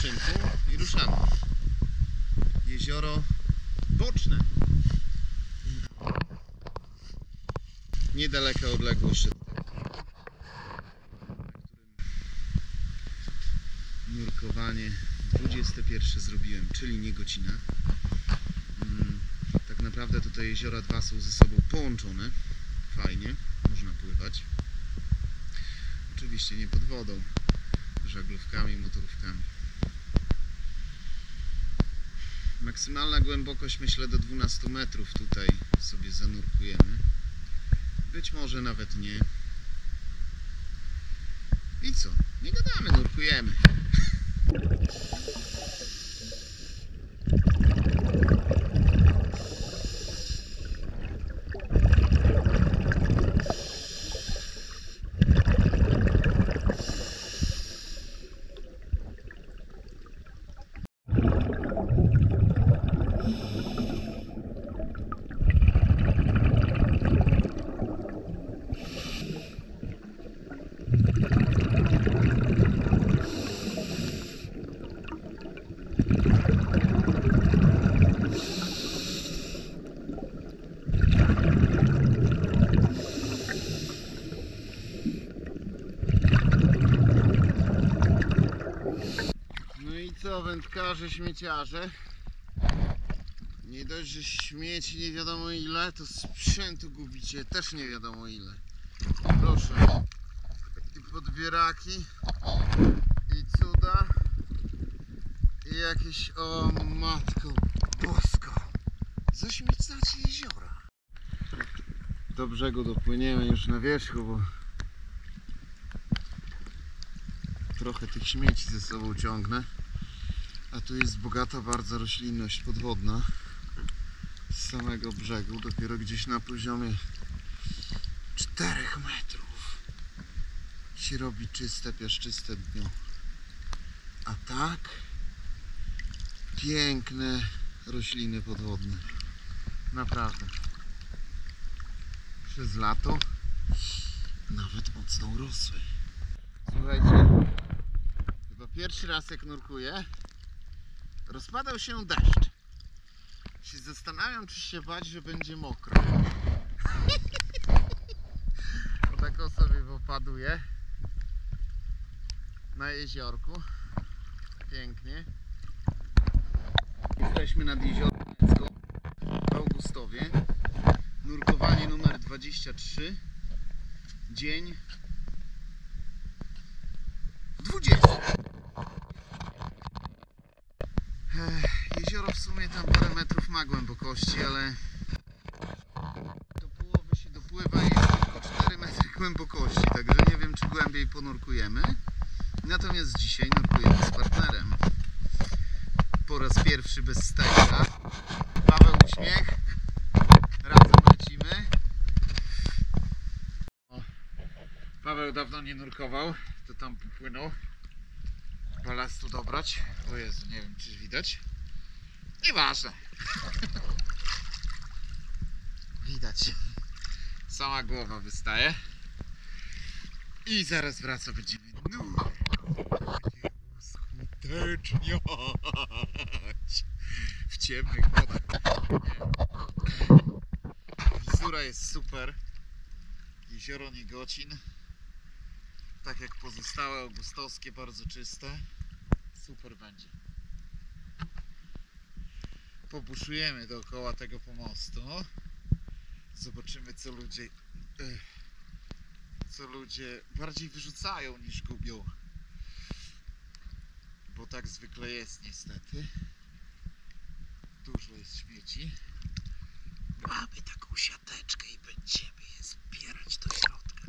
odpoczynku i ruszamy. Jezioro boczne. Niedaleka odległość od którym nurkowanie 21 zrobiłem, czyli Niegocina. Mm, Tak naprawdę te jeziora dwa są ze sobą połączone. Fajnie, można pływać. Oczywiście nie pod wodą, żaglówkami, motorówkami. Maksymalna głębokość myślę do 12 metrów tutaj sobie zanurkujemy. Być może nawet nie. I co? Nie gadamy, nurkujemy. No i co, wędkarze, śmieciarze? Nie dość, że śmieci nie wiadomo ile, to sprzętu gubicie też nie wiadomo ile. Proszę. I podbieraki, i cuda, i jakieś, o matko bosko, zaśmiecacie jeziora. Do brzegu dopłyniemy już na wierzchu, bo trochę tych śmieci ze sobą ciągnę. A tu jest bogata bardzo roślinność podwodna z samego brzegu, dopiero gdzieś na poziomie 4 metrów się robi czyste, piaszczyste dno. A tak piękne rośliny podwodne. Naprawdę. Przez lato nawet mocno urosły. Słuchajcie, chyba pierwszy raz jak nurkuję, rozpadał się deszcz. Się zastanawiam, czy się bać, że będzie mokro. Tak sobie popaduję na jeziorku. Pięknie. Jesteśmy nad jeziorem w Augustowie. Nurkowanie numer 23. Dzień 20. Ech, Jezioro w sumie tam parę metrów ma głębokości, ale do połowy się dopływa i jest tylko 4 metry głębokości, także nie wiem czy głębiej ponurkujemy. Natomiast dzisiaj nurkujemy z partnerem. Po raz pierwszy bez stajka. Paweł uśmiech. Razem lecimy. O, Paweł dawno nie nurkował, to tam popłynął balastu dobrać. O Jezu, nie wiem czy widać. Nieważne. Widać. Sama głowa wystaje. I zaraz wraca będziemy. Uskuteczniać w ciemnych wodach. Wizura jest super. Jezioro Niegocin tak jak pozostałe augustowskie, bardzo czyste. Super będzie. Pobuszujemy dookoła tego pomostu. Zobaczymy co ludzie eh, co ludzie bardziej wyrzucają niż gubią. Bo tak zwykle jest niestety. Dużo jest śmieci. Mamy taką siateczkę i będziemy je zbierać do środka.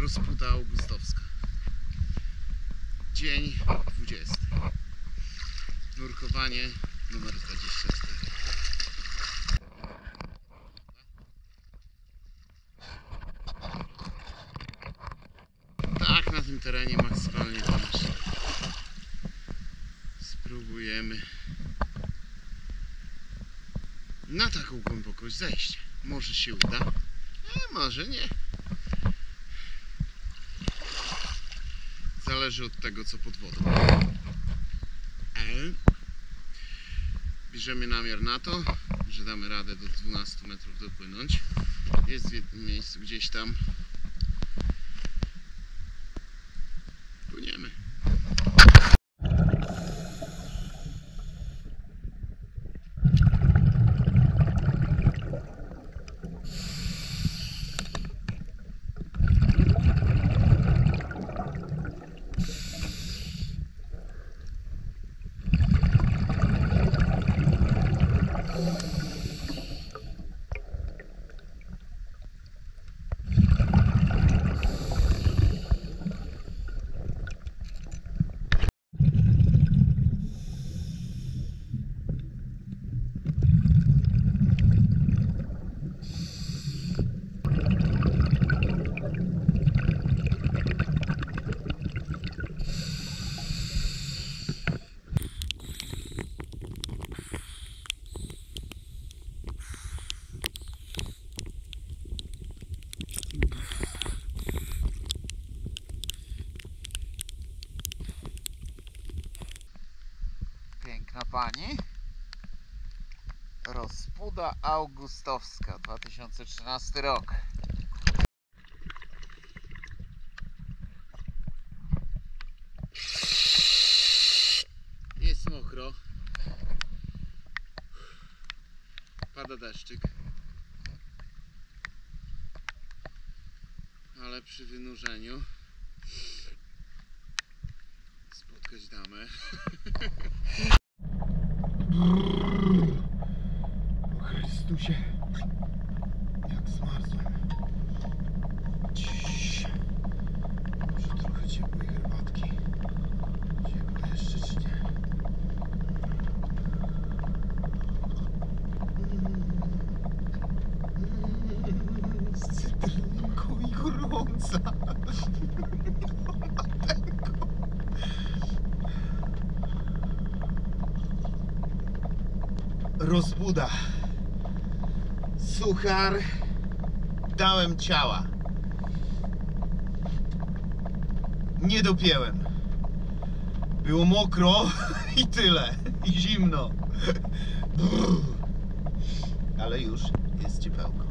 Rozputa Augustowska. Dzień 20. Nurkowanie numer 24. Tak, na tym terenie maksymalnie to. Spróbujemy na taką głębokość zejść. Może się uda, a może nie. Zależy od tego, co pod wodą. Ale bierzemy namiar na to, że damy radę do 12 metrów dopłynąć. Jest w jednym miejscu gdzieś tam. Pani. Rozpuda Augustowska, 2013 rok. Jest mokro. Pada deszczyk. Ale przy wynurzeniu spotkać damę. O Chrystusie, jak zmarzłem. Ciii. Może trochę ciepłej herbatki. Ciepłe jeszcze czy nie? Mm, Z cytrynką i gorąca. Mateko. Rozbuda. Suchar. Dałem ciała. Nie dopięłem. Było mokro i tyle. I zimno. Ale już jest ciepełko.